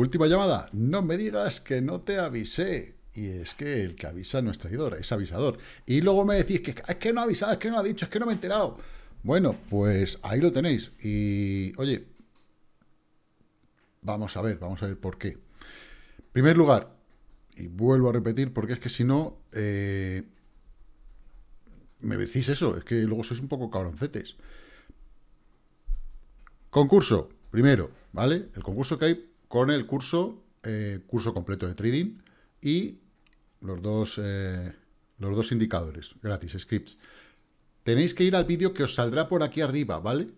Última llamada. No me digas que no te avisé. Y es que el que avisa no es traidor, es avisador. Y luego me decís que es que no ha avisado, es que no ha dicho, es que no me he enterado. Bueno, pues ahí lo tenéis. Y oye, vamos a ver, vamos a ver por qué. Primer lugar, y vuelvo a repetir, porque es que si no, eh, me decís eso, es que luego sois un poco cabroncetes. Concurso, primero, ¿vale? El concurso que hay con el curso, eh, curso completo de trading y los dos, eh, los dos indicadores gratis, scripts. Tenéis que ir al vídeo que os saldrá por aquí arriba, ¿vale?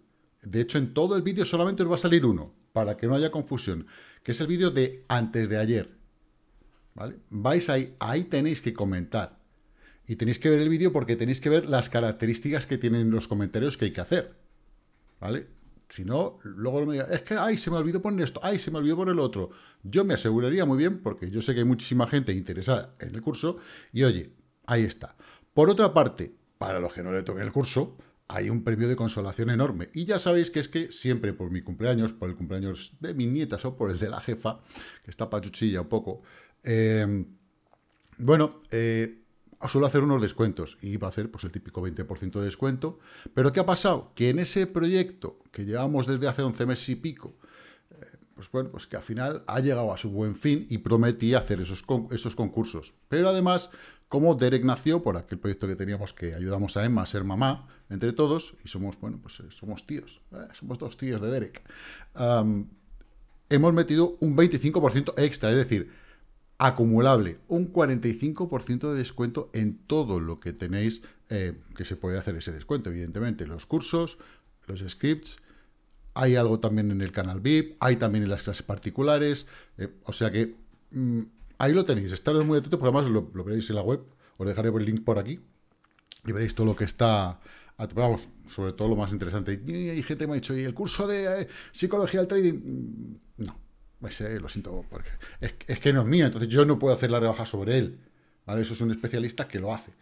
De hecho, en todo el vídeo solamente os va a salir uno, para que no haya confusión, que es el vídeo de antes de ayer. ¿Vale? Vais ahí, ahí tenéis que comentar. Y tenéis que ver el vídeo porque tenéis que ver las características que tienen los comentarios que hay que hacer. ¿Vale? Si no, luego me diga, es que, ay, se me olvidó poner esto, ay, se me olvidó poner el otro. Yo me aseguraría muy bien, porque yo sé que hay muchísima gente interesada en el curso, y oye, ahí está. Por otra parte, para los que no le toquen el curso, hay un premio de consolación enorme. Y ya sabéis que es que siempre por mi cumpleaños, por el cumpleaños de mis nietas o por el de la jefa, que está pachuchilla un poco, eh, bueno, eh, suelo hacer unos descuentos y va a hacer pues, el típico 20% de descuento. Pero ¿qué ha pasado? Que en ese proyecto que llevamos desde hace 11 meses y pico, eh, pues bueno, pues que al final ha llegado a su buen fin y prometí hacer esos, esos concursos. Pero además, como Derek nació por aquel proyecto que teníamos que ayudamos a Emma a ser mamá, entre todos, y somos, bueno, pues eh, somos tíos, somos dos tíos de Derek, hemos metido un 25% extra, es decir, acumulable, un 45% de descuento en todo lo que tenéis eh, que se puede hacer ese descuento, evidentemente, los cursos, los scripts, hay algo también en el canal VIP, hay también en las clases particulares, eh, o sea que mm, ahí lo tenéis, estaros muy atentos, porque además lo, veréis en la web, os dejaré el link por aquí y veréis todo lo que está, vamos, sobre todo lo más interesante. Y hay gente que me ha dicho, ¿y el curso de eh, psicología del trading? Mm, no, lo siento, porque es, que no es mío, entonces yo no puedo hacer la rebaja sobre él. ¿vale? Eso es un especialista que lo hace.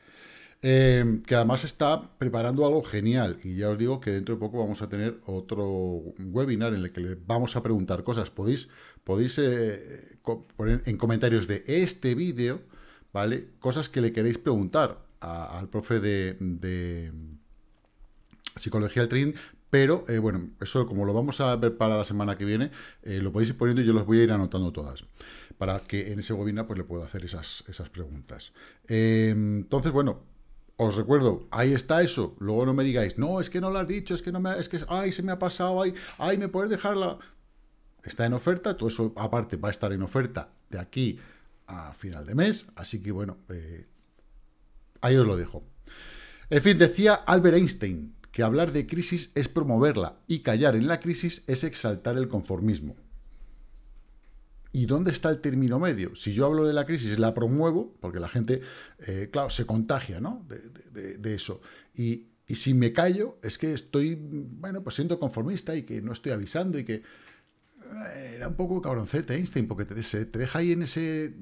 Eh, que además está preparando algo genial y ya os digo que dentro de poco vamos a tener otro webinar en el que le vamos a preguntar cosas. Podéis, podéis eh, poner en comentarios de este vídeo, ¿vale? Cosas que le queréis preguntar al profe de, de psicología del trading pero, eh, bueno, eso como lo vamos a ver para la semana que viene, eh, lo podéis ir poniendo y yo los voy a ir anotando todas, para que en ese webinar pues, le pueda hacer esas, esas preguntas. Eh, entonces, bueno, os recuerdo, ahí está eso. Luego no me digáis, no, es que no lo has dicho, es que no me, es que, ay, se me ha pasado, ay, ay, me puedes dejarla. Está en oferta, todo eso aparte va a estar en oferta de aquí a final de mes, así que bueno, ahí os lo dejo. En fin, decía Albert Einstein, que hablar de crisis es promoverla y callar en la crisis es exaltar el conformismo. ¿Y dónde está el término medio? Si yo hablo de la crisis, la promuevo, porque la gente, eh, claro, se contagia ¿no? de, eso. Y, si me callo, es que estoy, bueno, pues siendo conformista y que no estoy avisando y que... Eh, era un poco cabroncete Einstein, porque te, te deja ahí en ese...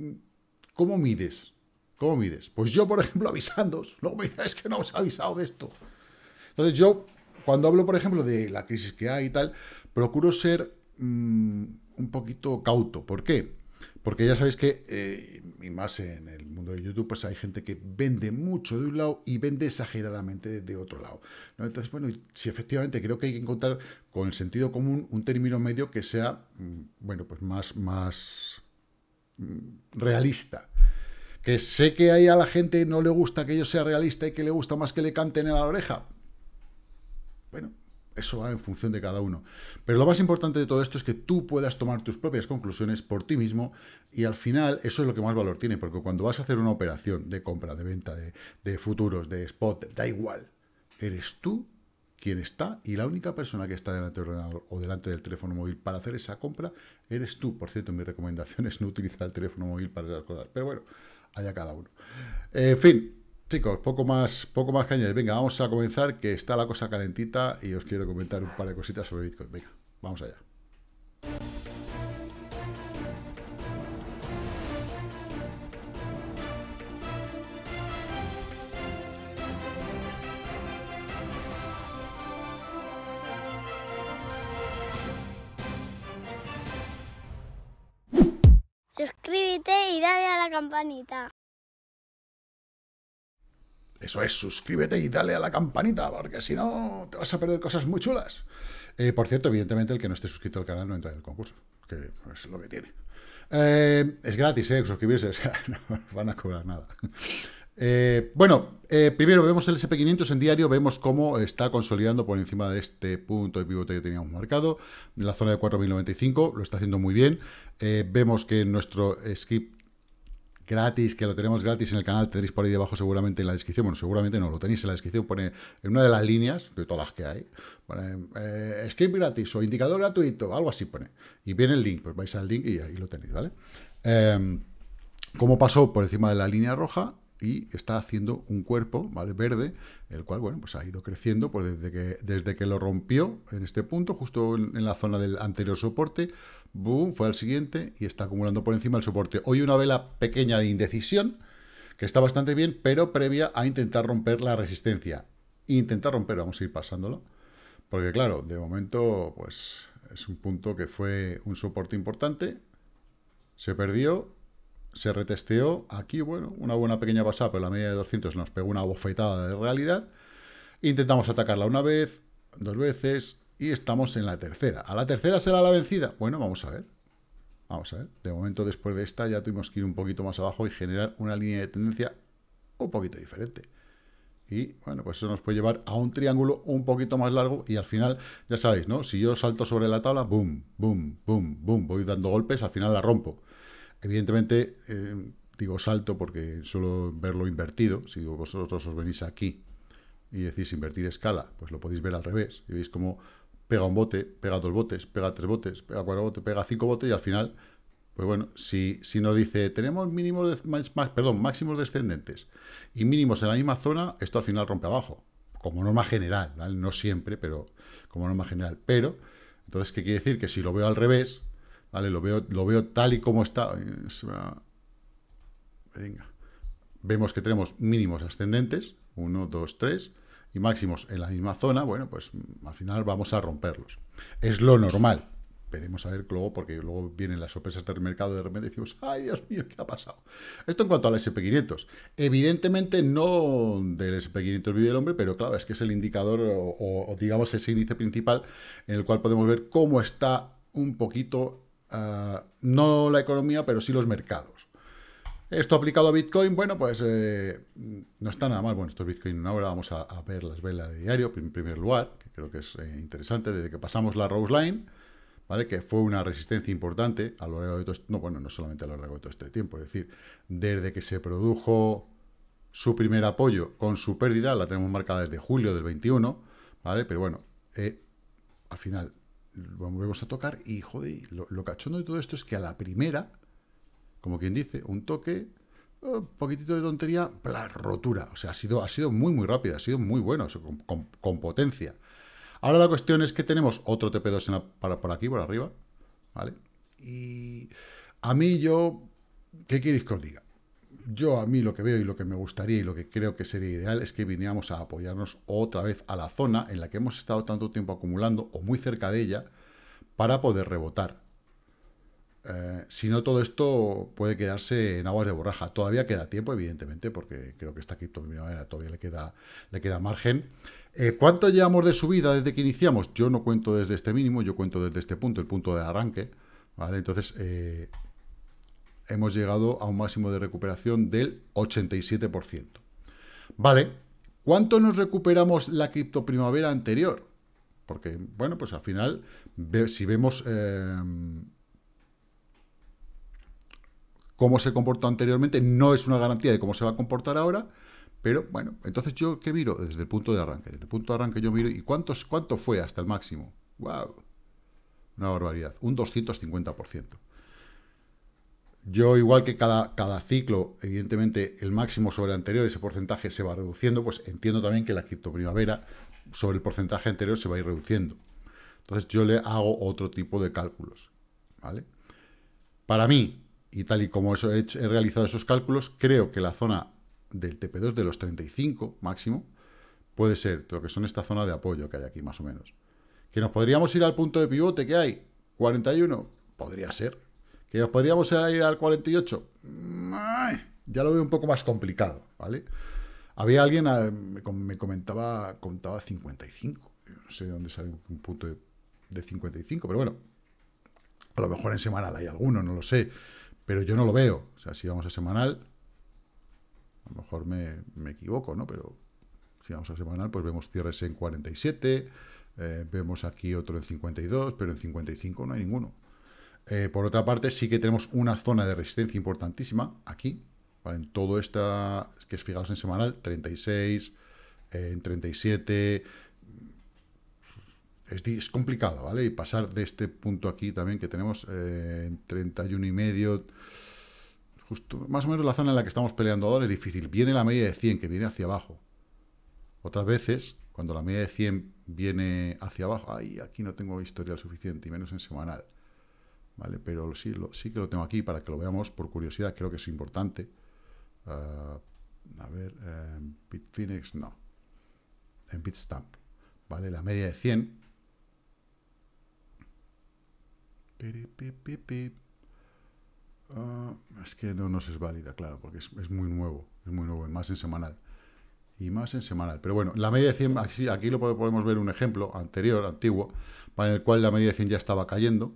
¿Cómo mides? ¿Cómo mides? Pues yo, por ejemplo, avisando, luego me dice, es que no os he avisado de esto. Entonces yo, cuando hablo, por ejemplo, de la crisis que hay y tal, procuro ser mm, un poquito cauto. ¿Por qué? Porque ya sabéis que, eh, y más en el mundo de YouTube, pues hay gente que vende mucho de un lado y vende exageradamente de otro lado. Entonces, bueno, si efectivamente creo que hay que encontrar con el sentido común un término medio que sea, mm, bueno, pues más, más mm, realista. Que sé que ahí a la gente no le gusta que yo sea realista y que le gusta más que le canten en la oreja. Bueno, eso va en función de cada uno. Pero lo más importante de todo esto es que tú puedas tomar tus propias conclusiones por ti mismo y al final eso es lo que más valor tiene, porque cuando vas a hacer una operación de compra, de venta, de, futuros, de spot, da igual, eres tú quien está y la única persona que está delante del ordenador o delante del teléfono móvil para hacer esa compra eres tú. Por cierto, mi recomendación es no utilizar el teléfono móvil para esas cosas. Pero bueno, allá cada uno. En fin, Chicos, poco más, poco más que Venga, vamos a comenzar, que está la cosa calentita y os quiero comentar un par de cositas sobre Bitcoin. Venga, vamos allá. campanita. Eso es, suscríbete y dale a la campanita, porque si no te vas a perder cosas muy chulas. Eh, por cierto, evidentemente, el que no esté suscrito al canal no entra en el concurso, que es lo que tiene. Eh, es gratis, ¿eh? Suscribirse, no van a cobrar nada. Eh, bueno, primero vemos el SP500 en diario, vemos cómo está consolidando por encima de este punto de pivote que teníamos marcado, en la zona de 4.095, lo está haciendo muy bien. vemos que nuestro skip gratis, que lo tenemos gratis en el canal, tenéis por ahí debajo seguramente en la descripción, bueno, seguramente no, lo tenéis en la descripción, pone en una de las líneas, de todas las que hay, pone eh, script gratis o indicador gratuito, algo así pone, y viene el link, pues vais al link y ahí lo tenéis, ¿vale? Eh, como pasó por encima de la línea roja, y está haciendo un cuerpo, ¿vale? Verde, el cual, bueno, pues ha ido creciendo pues desde que, desde que lo rompió en este punto, justo en, la zona del anterior soporte, boom, fue al siguiente y está acumulando por encima el soporte. Hoy una vela pequeña de indecisión, que está bastante bien, pero previa a intentar romper la resistencia. Intentar romper, vamos a ir pasándolo, porque claro, de momento, pues es un punto que fue un soporte importante, se perdió, se retesteó. Aquí, bueno, una buena pequeña pasada, pero la media de 200 nos pegó una bofetada de realidad. Intentamos atacarla una vez, dos veces, y estamos en la tercera. ¿A la tercera será la vencida? Bueno, vamos a ver. Vamos a ver. De momento, después de esta, ya tuvimos que ir un poquito más abajo y generar una línea de tendencia un poquito diferente. Y bueno, pues eso nos puede llevar a un triángulo un poquito más largo y al final, ya sabéis, ¿no? Si yo salto sobre la tabla, boom, boom, boom, boom, voy dando golpes, al final la rompo. Evidentemente, eh, digo salto porque suelo verlo invertido. Si vosotros os venís aquí y decís invertir escala, pues lo podéis ver al revés. Y veis cómo pega un bote, pega dos botes, pega tres botes, pega cuatro botes, pega cinco botes y al final, pues bueno, si, si nos dice tenemos mínimos, más, perdón, máximos descendentes y mínimos en la misma zona, esto al final rompe abajo. Como norma general, no siempre, pero como norma general. Pero, entonces, ¿qué quiere decir? Que si lo veo al revés, ¿vale? Lo veo, lo veo tal y como está. Venga. Vemos que tenemos mínimos ascendentes, 1, 2, 3, y máximos en la misma zona, bueno, pues al final vamos a romperlos. Es lo normal. Veremos a ver luego, porque luego vienen las sorpresas del mercado de repente decimos, ay Dios mío, ¿qué ha pasado? Esto en cuanto al SP500. Evidentemente no del SP500 vive el hombre, pero claro, es que es el indicador o digamos ese índice principal en el cual podemos ver cómo está un poquito Ah, no la economía, pero sí los mercados. Esto aplicado a Bitcoin, bueno, pues eh, no está nada mal. Bueno, esto es Bitcoin ahora, vamos a, ver las velas de diario, en primer lugar, que creo que es eh, interesante, desde que pasamos la Rose Line, ¿vale? Que fue una resistencia importante a lo largo de todo este, no, bueno, no solamente a lo largo de todo este tiempo, es decir, desde que se produjo su primer apoyo con su pérdida, la tenemos marcada desde julio del 21, ¿vale? Pero bueno, eh, al final volvemos a tocar y, joder, lo, cachondo de todo esto es que a la primera, como quien dice, un toque, un oh, poquitito de tontería, la rotura. O sea, ha sido, ha sido muy, muy rápida, ha sido muy bueno, con, potencia. Ahora la cuestión es que tenemos otro TP2 para, por aquí, por arriba, ¿vale? Y a mí yo, ¿qué queréis que os diga? Yo a mí lo que veo y lo que me gustaría y lo que creo que sería ideal es que viniéramos a apoyarnos otra vez a la zona en la que hemos estado tanto tiempo acumulando o muy cerca de ella para poder rebotar. Eh, si no, todo esto puede quedarse en aguas de borraja. Todavía queda tiempo, evidentemente, porque creo que esta cripto todavía le queda, le queda margen. Eh, ¿Cuánto llevamos de subida desde que iniciamos? Yo no cuento desde este mínimo, yo cuento desde este punto, el punto de arranque. ¿vale? Entonces, eh, hemos llegado a un máximo de recuperación del 87%. Vale, ¿cuánto nos recuperamos la cripto primavera anterior? Porque, bueno, pues al final, si vemos eh, cómo se comportó anteriormente, no es una garantía de cómo se va a comportar ahora, pero bueno, entonces yo qué miro desde el punto de arranque. Desde el punto de arranque yo miro, ¿y cuántos, cuánto fue hasta el máximo? ¡Wow! Una barbaridad, un 250%. Yo, igual que cada, cada ciclo, evidentemente, el máximo sobre el anterior, ese porcentaje se va reduciendo, pues entiendo también que la criptoprimavera sobre el porcentaje anterior se va a ir reduciendo. Entonces yo le hago otro tipo de cálculos. ¿vale? Para mí, y tal y como he, he realizado esos cálculos, creo que la zona del TP2 de los 35 máximo puede ser lo que son esta zona de apoyo que hay aquí más o menos. ¿Que nos podríamos ir al punto de pivote que hay? 41, podría ser ¿Que nos podríamos ir al 48? ya lo veo un poco más complicado, ¿vale? Había alguien, ah, me comentaba, contaba 55. No sé de dónde sale un punto de, 55, pero bueno, a lo mejor en semanal hay alguno, no lo sé, pero yo no lo veo. O sea, si vamos a semanal, a lo mejor me, me equivoco, ¿no? Pero si vamos a semanal, pues vemos cierres en 47, eh, vemos aquí otro en 52, pero en 55 no hay ninguno. Eh, por otra parte, sí que tenemos una zona de resistencia importantísima aquí, en todo esta, que es fijaos en semanal, 36, eh, en 37, es, complicado, ¿vale? Y pasar de este punto aquí también que tenemos en 31 y medio, justo, más o menos la zona en la que estamos peleando ahora es difícil. Viene la media de 100, que viene hacia abajo. Otras veces, cuando la media de 100 viene hacia abajo, ay, aquí no tengo historial suficiente, y menos en semanal. ¿Vale? Pero sí, lo, sí que lo tengo aquí para que lo veamos por curiosidad, creo que es importante. Ah, a ver, en Bitfinex no. En Bitstamp. ¿Vale? La media de 100. Ah, es que no nos es válida, claro, porque es, es, muy nuevo. Es muy nuevo, más en semanal y más en semanal. Pero bueno, la media de 100, aquí, aquí lo podemos ver un ejemplo anterior, antiguo, para el cual la media de 100 ya estaba cayendo,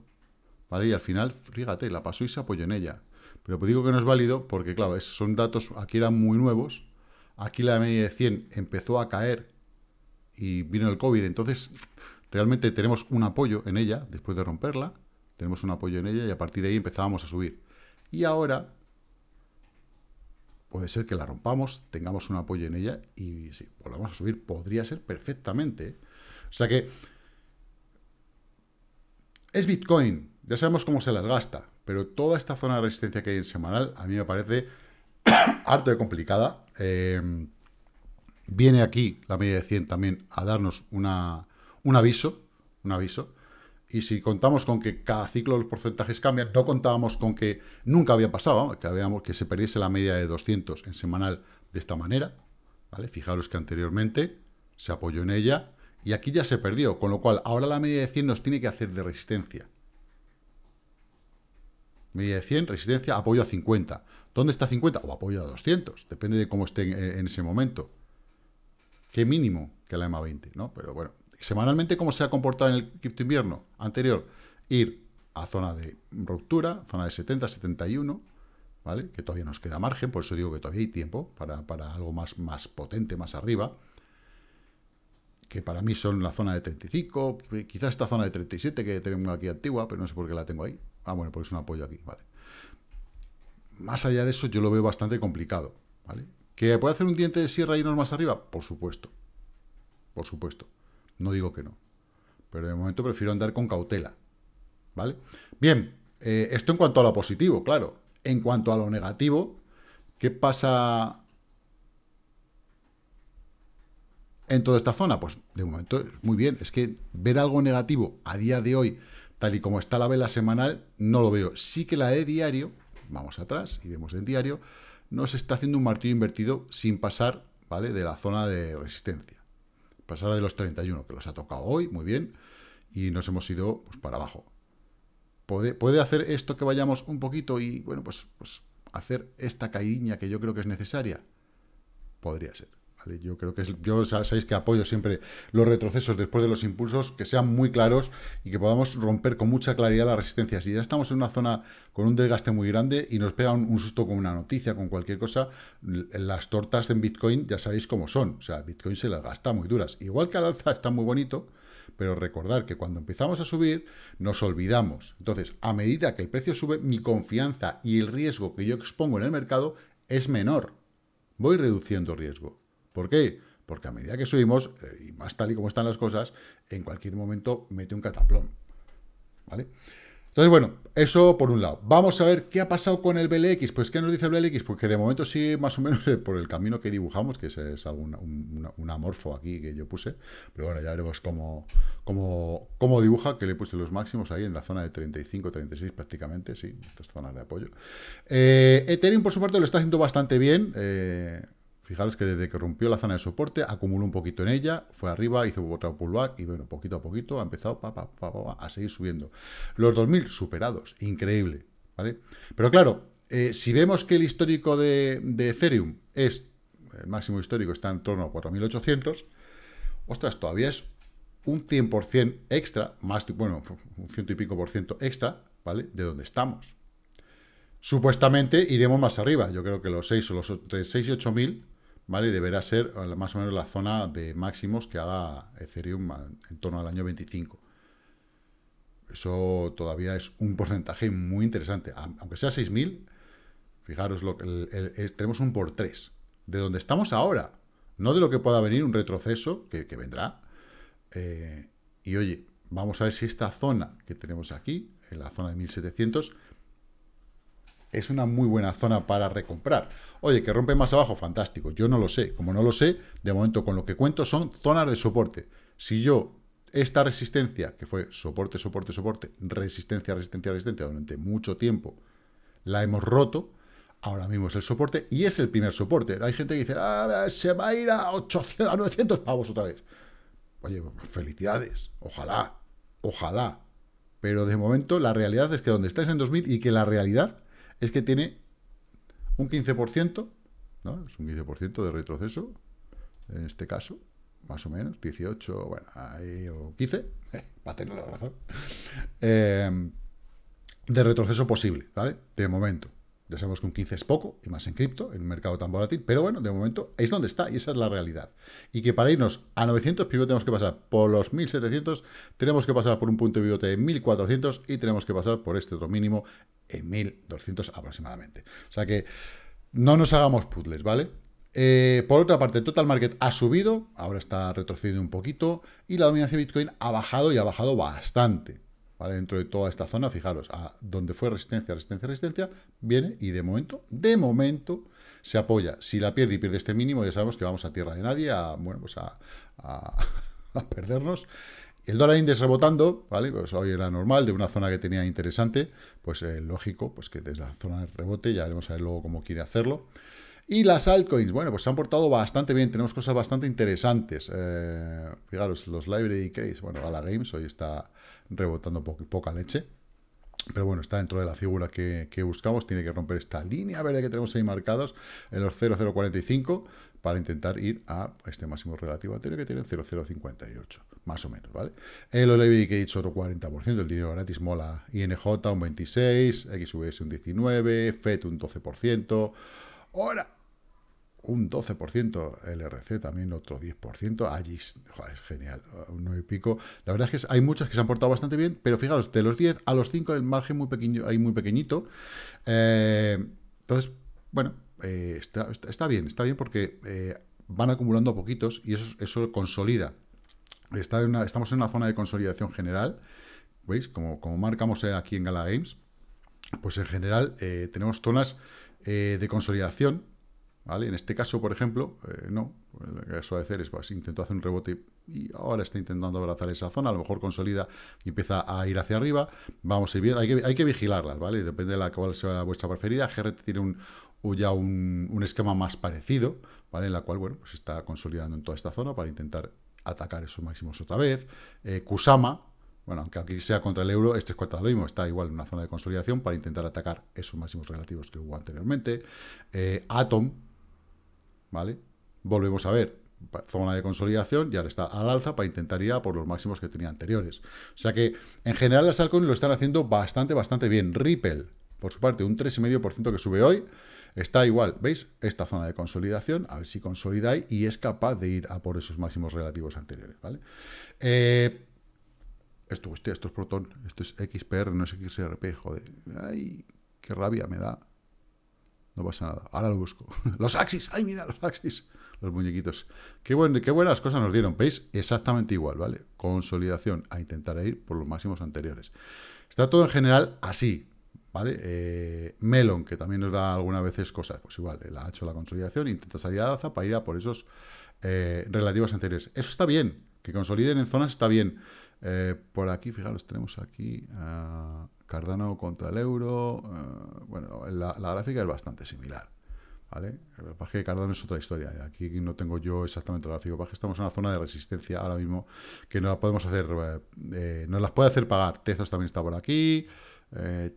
¿vale? Y al final, fíjate, la pasó y se apoyó en ella. Pero pues digo que no es válido porque, claro, son datos, aquí eran muy nuevos, aquí la media de 100 empezó a caer y vino el COVID, entonces realmente tenemos un apoyo en ella, después de romperla, tenemos un apoyo en ella y a partir de ahí empezábamos a subir. Y ahora puede ser que la rompamos, tengamos un apoyo en ella y si volvamos a subir, podría ser perfectamente. O sea que es Bitcoin, ya sabemos cómo se las gasta, pero toda esta zona de resistencia que hay en semanal a mí me parece harto complicada. Em, viene aquí la media de 100 también a darnos una, un aviso, un aviso. Y si contamos con que cada ciclo los porcentajes cambian, no contábamos con que nunca había pasado, que, habíamos, que se perdiese la media de 200 en semanal de esta manera. ¿vale? Fijaros que anteriormente se apoyó en ella y aquí ya se perdió, con lo cual ahora la media de 100 nos tiene que hacer de resistencia. Media de 100, resistencia, apoyo a 50. ¿Dónde está 50? O apoyo a 200, depende de cómo esté en, ese momento. ¿Qué mínimo que la EMA 20? ¿no? Pero bueno, semanalmente, ¿cómo se ha comportado en el cripto invierno anterior? Ir a zona de ruptura, zona de 70, 71, ¿vale? Que todavía nos queda margen, por eso digo que todavía hay tiempo para, algo más, más potente, más arriba. Que para mí son la zona de 35, quizás esta zona de 37 que tenemos aquí antigua, pero no sé por qué la tengo ahí. Ah, bueno, porque es un apoyo aquí, ¿vale? Más allá de eso, yo lo veo bastante complicado, ¿vale? ¿Que puede hacer un diente de sierra y irnos más arriba? Por supuesto. Por supuesto. No digo que no. Pero de momento prefiero andar con cautela. ¿Vale? Bien, eh, esto en cuanto a lo positivo, claro. En cuanto a lo negativo, ¿qué pasa en toda esta zona? Pues de momento, muy bien. Es que ver algo negativo a día de hoy, tal y como está la vela semanal, no lo veo. Sí que la de diario, vamos atrás y vemos en diario, nos está haciendo un martillo invertido sin pasar, ¿vale? De la zona de resistencia pasar de los 31, que los ha tocado hoy, muy bien, y nos hemos ido pues, para abajo. ¿Puede, ¿Puede hacer esto que vayamos un poquito y, bueno, pues, pues hacer esta caída que yo creo que es necesaria? Podría ser. Yo creo que es, yo sabéis que apoyo siempre los retrocesos después de los impulsos, que sean muy claros y que podamos romper con mucha claridad las resistencias. Si ya estamos en una zona con un desgaste muy grande y nos pega un, susto con una noticia, con cualquier cosa, las tortas en Bitcoin ya sabéis cómo son. O sea, Bitcoin se las gasta muy duras. Igual que al alza está muy bonito, pero recordar que cuando empezamos a subir nos olvidamos. Entonces, a medida que el precio sube, mi confianza y el riesgo que yo expongo en el mercado es menor. Voy reduciendo riesgo. ¿Por qué? Porque a medida que subimos, eh, y más tal y como están las cosas, en cualquier momento mete un cataplón. ¿Vale? Entonces, bueno, eso por un lado. Vamos a ver qué ha pasado con el BLX. Pues, ¿qué nos dice el BLX? Porque de momento sigue más o menos por el camino que dibujamos, que es, es un, amorfo aquí que yo puse. Pero bueno, ya veremos cómo, cómo, dibuja, que le puse los máximos ahí en la zona de 35, 36 prácticamente, sí, estas zonas de apoyo. Eh, Ethereum, por su parte, lo está haciendo bastante bien. Eh, Fijaros que desde que rompió la zona de soporte, acumuló un poquito en ella, fue arriba, hizo otra pullback y bueno, poquito a poquito ha empezado a seguir subiendo. Los 2.000 superados, increíble. ¿vale? Pero claro, eh, si vemos que el histórico de, Ethereum es, el máximo histórico está en torno a 4.800, ostras, todavía es un 100% extra, más, bueno, un ciento y pico por ciento extra, ¿vale? De donde estamos. Supuestamente iremos más arriba, yo creo que los 6 o los entre 6 y 8 mil, ¿vale? Deberá ser eh, más o menos la zona de máximos que haga Ethereum en torno al año 25. Eso todavía es un porcentaje muy interesante. Aunque sea 6.000, fijaros, lo que tenemos un por 3. De donde estamos ahora. No de lo que pueda venir un retroceso, que, vendrá. Eh, y oye, vamos a ver si esta zona que tenemos aquí, en la zona de 1700, es una muy buena zona para recomprar. Oye, que rompe más abajo, fantástico. Yo no lo sé. Como no lo sé, de momento con lo que cuento son zonas de soporte. Si yo esta resistencia, que fue soporte, soporte, soporte, resistencia, resistencia, resistencia durante mucho tiempo, la hemos roto, ahora mismo es el soporte y es el primer soporte. Hay gente que dice, ah, se va a ir a 800, a 900 pavos otra vez. Oye, felicidades, ojalá, ojalá. Pero de momento la realidad es que donde estáis en 2000 y que la realidad es que tiene un 15%, ¿no? Es un 15% de retroceso, en este caso, más o menos, 18, bueno, ahí, o 15, eh, va a tener la razón, eh, de retroceso posible, ¿vale? De momento. Ya sabemos que un 15 es poco, y más en cripto, en un mercado tan volátil, pero bueno, de momento es donde está, y esa es la realidad. Y que para irnos a 900, primero tenemos que pasar por los 1700, tenemos que pasar por un punto de pivote en 1400, y tenemos que pasar por este otro mínimo en 1200 aproximadamente. O sea que no nos hagamos puzzles, ¿vale? Eh, por otra parte, Total Market ha subido, ahora está retrocediendo un poquito, y la dominancia de Bitcoin ha bajado y ha bajado bastante. Dentro de toda esta zona, fijaros, a donde fue resistencia, resistencia, resistencia, viene y de momento, de momento, se apoya. Si la pierde y pierde este mínimo, ya sabemos que vamos a tierra de nadie, a, bueno, pues a, perdernos. El dólar index rebotando, ¿vale? Pues hoy era normal, de una zona que tenía interesante, pues eh, lógico, pues que desde la zona de rebote, ya veremos a ver luego cómo quiere hacerlo. Y las altcoins, bueno, pues se han portado bastante bien, tenemos cosas bastante interesantes. Eh, fijaros, los library case, bueno, Gala Games hoy está rebotando poca leche. Pero bueno, está dentro de la figura que, buscamos. Tiene que romper esta línea verde que tenemos ahí marcados en los 0,045 para intentar ir a este máximo relativo anterior que tiene 0,058, más o menos, ¿vale? El Oliver que he dicho otro 40%, el dinero gratis mola INJ un 26%, XVS un 19%, FED un 12%, ahora un 12%, LRC también otro 10%, allí es genial, un 9 y pico. La verdad es que hay muchas que se han portado bastante bien, pero fijaros, de los 10 a los 5 el margen muy pequeño, hay muy pequeñito. Eh, entonces, bueno, eh, está, bien, está bien porque eh, van acumulando poquitos y eso, eso consolida. Está estamos en una zona de consolidación general, ¿veis? Como, como marcamos aquí en Gala Games, pues en general tenemos zonas de consolidación En este caso, por ejemplo, eh, no. El caso de Ceres pues, intentó hacer un rebote y ahora está intentando abrazar esa zona, a lo mejor consolida y empieza a ir hacia arriba. Vamos a ir bien, hay que, hay que vigilarlas, ¿vale? Depende de la cual sea vuestra preferida. GRT tiene un, ya un, esquema más parecido, ¿vale? En la cual, bueno, pues está consolidando en toda esta zona para intentar atacar esos máximos otra vez. Eh, Kusama, bueno, aunque aquí sea contra el euro, este es cuarta lo mismo, está igual en una zona de consolidación para intentar atacar esos máximos relativos que hubo anteriormente. Eh, Atom, ¿vale? Volvemos a ver, zona de consolidación y ahora está al alza para intentar ir a por los máximos que tenía anteriores. O sea que, en general, las altcoins lo están haciendo bastante, bastante bien. Ripple, por su parte, un 3,5% que sube hoy, está igual, ¿veis? Esta zona de consolidación, a ver si consolidáis y es capaz de ir a por esos máximos relativos anteriores, ¿vale? Eh, esto, hostia, esto es Proton, esto es XPR, no es XRP, joder. Ay, qué rabia me da. No pasa nada. Ahora lo busco. Los Axis. ¡Ay, mira los Axis! Los muñequitos. Qué, buen, qué buenas cosas nos dieron. ¿Veis? Exactamente igual, ¿vale? Consolidación a intentar ir por los máximos anteriores. Está todo en general así, ¿vale? Eh, Melon, que también nos da algunas veces cosas. Pues igual, él ha hecho la consolidación, intenta salir a alza para ir a por esos eh, relativos anteriores. Eso está bien. Que consoliden en zonas está bien. Eh, por aquí, fijaros, tenemos aquí... Uh, Cardano contra el euro, eh, bueno, la, gráfica es bastante similar, ¿vale? El que Cardano es otra historia, aquí no tengo yo exactamente el gráfico, que estamos en una zona de resistencia ahora mismo que no la podemos hacer, eh, no las puede hacer pagar, Tezos también está por aquí,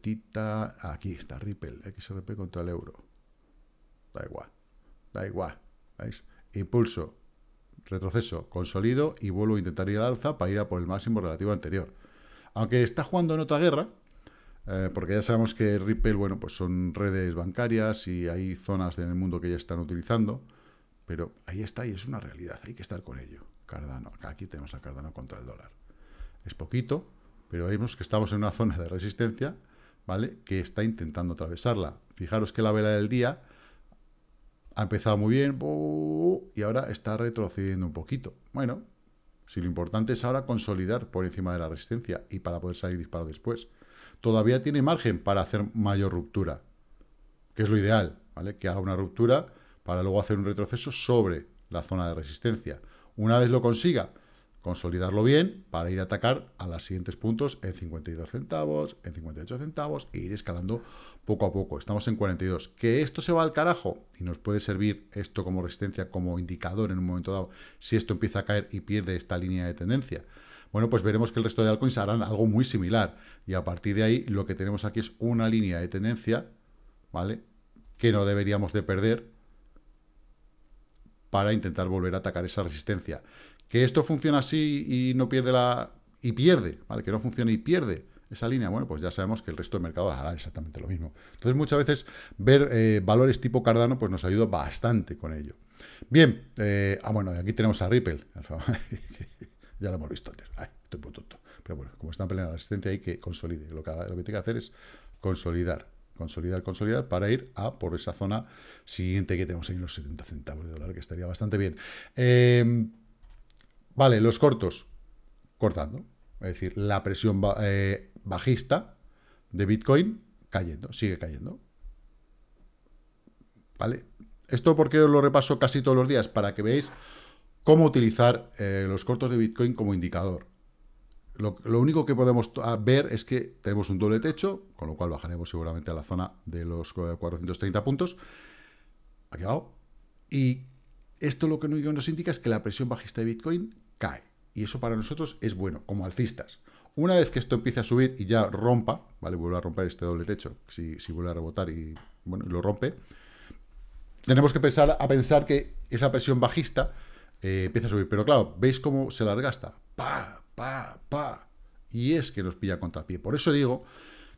tita, aquí está, Ripple, XRP contra el euro. Da igual, da igual, ¿veis? Impulso, retroceso, consolido y vuelvo a intentar ir al alza para ir a por el máximo relativo anterior. Aunque está jugando en otra guerra, eh, porque ya sabemos que Ripple, bueno, pues son redes bancarias y hay zonas en el mundo que ya están utilizando, pero ahí está y es una realidad, hay que estar con ello. Cardano, aquí tenemos a Cardano contra el dólar. Es poquito, pero vemos que estamos en una zona de resistencia, ¿vale? Que está intentando atravesarla. Fijaros que la vela del día ha empezado muy bien y ahora está retrocediendo un poquito. Bueno, si lo importante es ahora consolidar por encima de la resistencia y para poder salir disparado después. Todavía tiene margen para hacer mayor ruptura, que es lo ideal, ¿vale? Que haga una ruptura para luego hacer un retroceso sobre la zona de resistencia. Una vez lo consiga, consolidarlo bien para ir a atacar a los siguientes puntos en 52 centavos, en 58 centavos e ir escalando poco a poco. Estamos en 42. Que esto se va al carajo y nos puede servir esto como resistencia, como indicador en un momento dado, si esto empieza a caer y pierde esta línea de tendencia. Bueno, pues veremos que el resto de altcoins harán algo muy similar. Y a partir de ahí lo que tenemos aquí es una línea de tendencia, ¿vale? Que no deberíamos de perder para intentar volver a atacar esa resistencia. Que esto funciona así y no pierde la... y pierde, ¿vale? Que no funcione y pierde esa línea, bueno, pues ya sabemos que el resto del mercado hará exactamente lo mismo. Entonces, muchas veces ver eh, valores tipo Cardano, pues nos ayuda bastante con ello. Bien, eh, ah, bueno, aquí tenemos a Ripple, ya lo hemos visto antes, Ay, estoy muy tonto. Pero bueno, como está en plena resistencia, hay que consolide. Lo que, que tiene que hacer es consolidar, consolidar, consolidar, para ir a por esa zona siguiente que tenemos ahí, los 70 centavos de dólar, que estaría bastante bien. Eh, Vale, los cortos, cortando. Es decir, la presión eh, bajista de Bitcoin cayendo, sigue cayendo. ¿Vale? Esto porque os lo repaso casi todos los días, para que veáis cómo utilizar eh, los cortos de Bitcoin como indicador. Lo, único que podemos ver es que tenemos un doble techo, con lo cual bajaremos seguramente a la zona de los 430 puntos, aquí abajo, y esto lo que nos indica es que la presión bajista de Bitcoin cae. Y eso para nosotros es bueno, como alcistas. Una vez que esto empiece a subir y ya rompa, ¿vale? Vuelve a romper este doble techo, si, si vuelve a rebotar y, bueno, lo rompe, tenemos que pensar a pensar que esa presión bajista eh, empieza a subir. Pero claro, ¿veis cómo se la gasta? Pa, pa, pa. Y es que nos pilla contrapié. Por eso digo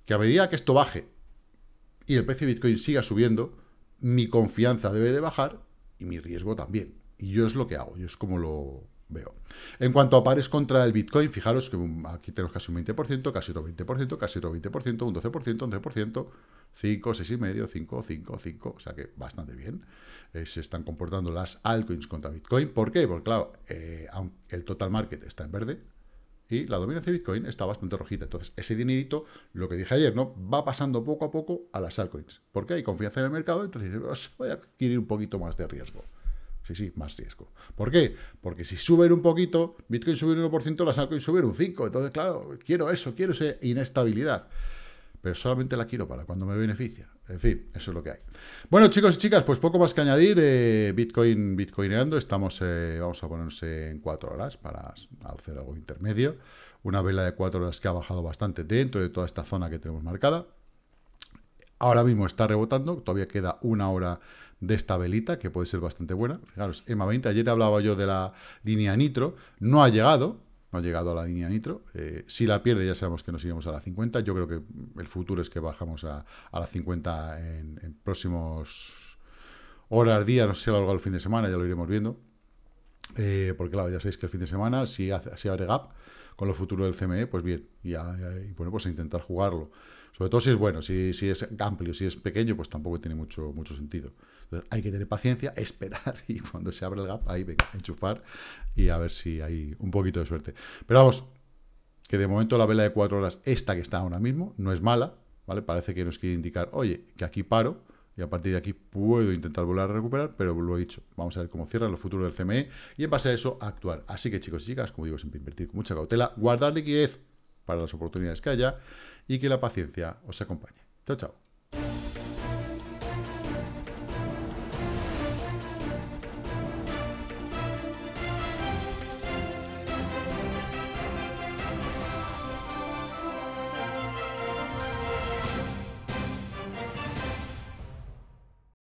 que a medida que esto baje y el precio de Bitcoin siga subiendo, mi confianza debe de bajar y mi riesgo también. Y yo es lo que hago, yo es como lo, veo. En cuanto a pares contra el Bitcoin, fijaros que aquí tenemos casi un 20%, casi otro 20%, casi otro 20%, un 12%, 11%, 5, 6,5, 5, 5, 5, o sea que bastante bien. Eh, se están comportando las altcoins contra Bitcoin. ¿Por qué? Porque claro, eh, el total market está en verde, y la dominancia de Bitcoin está bastante rojita. Entonces, ese dinerito, lo que dije ayer, ¿no? Va pasando poco a poco a las altcoins. Porque hay confianza en el mercado, entonces pues, voy a adquirir un poquito más de riesgo. Sí, sí, más riesgo. ¿Por qué? Porque si suben un poquito, Bitcoin sube un 1%, las altcoins suben un 5%. Entonces, claro, quiero eso, quiero esa inestabilidad. Pero solamente la quiero para cuando me beneficia. En fin, eso es lo que hay. Bueno, chicos y chicas, pues poco más que añadir. Eh, Bitcoin, Bitcoineando, estamos, eh, vamos a ponerse en 4 horas para hacer algo intermedio. Una vela de 4 horas que ha bajado bastante dentro de toda esta zona que tenemos marcada. Ahora mismo está rebotando, todavía queda una hora de esta velita, que puede ser bastante buena. Fijaros, EMA 20, ayer hablaba yo de la línea nitro, no ha llegado, no ha llegado a la línea nitro. Eh, si la pierde, ya sabemos que nos iremos a la 50. Yo creo que el futuro es que bajamos a, a la 50 en, próximos horas, días, no sé si a lo largo del fin de semana, ya lo iremos viendo. Eh, porque claro, ya sabéis que el fin de semana, si, hace, si abre gap con lo futuro del CME, pues bien, y, y bueno, pues a intentar jugarlo. Sobre todo si es bueno, si, si, es amplio, si es pequeño, pues tampoco tiene mucho, mucho sentido. Entonces, hay que tener paciencia, esperar y cuando se abre el gap, ahí venga, enchufar y a ver si hay un poquito de suerte. Pero vamos, que de momento la vela de cuatro horas, esta que está ahora mismo, no es mala, ¿vale? Parece que nos quiere indicar, oye, que aquí paro y a partir de aquí puedo intentar volver a recuperar, pero lo he dicho, vamos a ver cómo cierran los futuros del CME y en base a eso actuar. Así que chicos y chicas, como digo, siempre invertir con mucha cautela, guardar liquidez para las oportunidades que haya y que la paciencia os acompañe. Chao, chao.